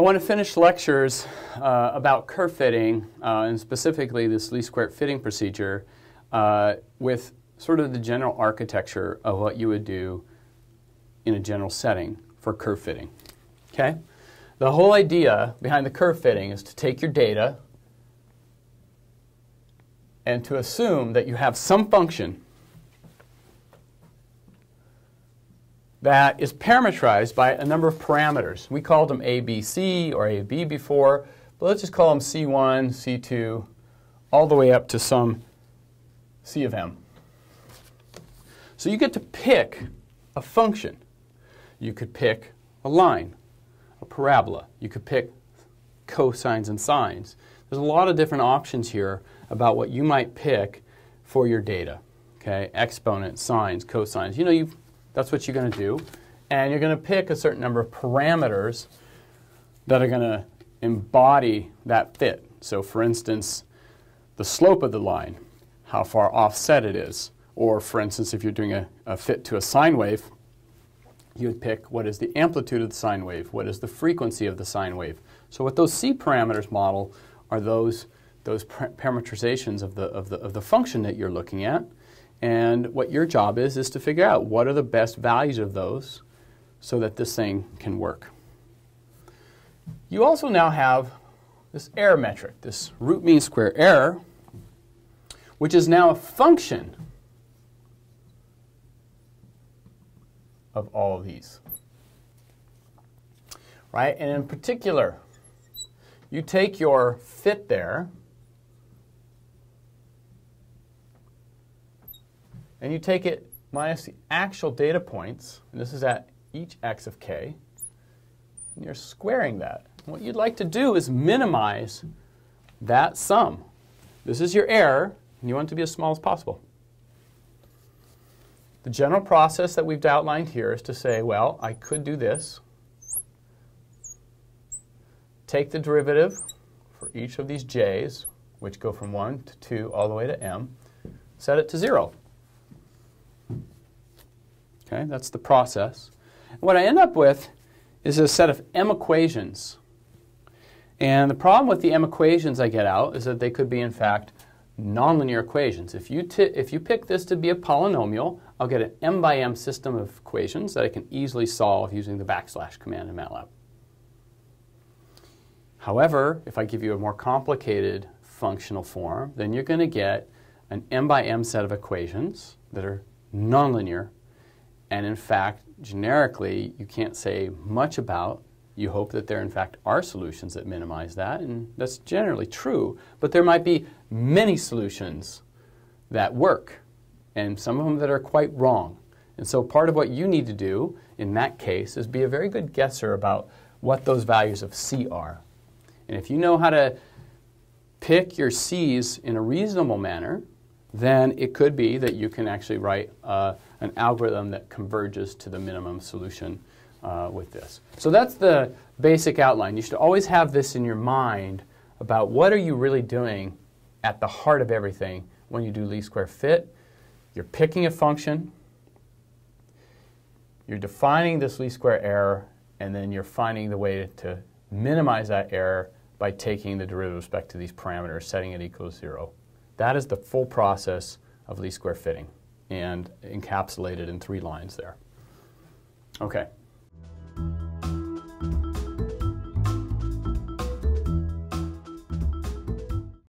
I want to finish lectures uh, about curve fitting, uh, and specifically this least square fitting procedure, uh, with sort of the general architecture of what you would do in a general setting for curve fitting. Okay? The whole idea behind the curve fitting is to take your data and to assume that you have some function that is parameterized by a number of parameters. We called them A, B, C or A, B before, but let's just call them C1, C2, all the way up to some C of M. So you get to pick a function. You could pick a line, a parabola. You could pick cosines and sines. There's a lot of different options here about what you might pick for your data. Okay, exponents, sines, cosines. You know, you that's what you're going to do. And you're going to pick a certain number of parameters that are going to embody that fit. So for instance, the slope of the line, how far offset it is. Or for instance, if you're doing a, a fit to a sine wave, you would pick what is the amplitude of the sine wave, what is the frequency of the sine wave. So what those C parameters model are those, those parameterizations of the, of, the, of the function that you're looking at. And what your job is, is to figure out what are the best values of those so that this thing can work. You also now have this error metric, this root mean square error, which is now a function of all of these. Right? And in particular, you take your fit there, and you take it minus the actual data points, and this is at each x of k, and you're squaring that. What you'd like to do is minimize that sum. This is your error, and you want it to be as small as possible. The general process that we've outlined here is to say, well, I could do this. Take the derivative for each of these j's, which go from 1 to 2 all the way to m, set it to 0. Okay, that's the process. what I end up with is a set of m equations. And the problem with the m equations I get out is that they could be, in fact, nonlinear equations. If you, if you pick this to be a polynomial, I'll get an m by m system of equations that I can easily solve using the backslash command in MATLAB. However, if I give you a more complicated functional form, then you're going to get an m by m set of equations that are nonlinear and in fact, generically, you can't say much about. You hope that there, in fact, are solutions that minimize that, and that's generally true. But there might be many solutions that work, and some of them that are quite wrong. And so, part of what you need to do in that case is be a very good guesser about what those values of C are. And if you know how to pick your C's in a reasonable manner, then it could be that you can actually write uh, an algorithm that converges to the minimum solution uh, with this. So that's the basic outline. You should always have this in your mind about what are you really doing at the heart of everything when you do least square fit. You're picking a function, you're defining this least square error, and then you're finding the way to minimize that error by taking the derivative respect to these parameters, setting it equal to zero. That is the full process of least square fitting and encapsulated in three lines there. Okay.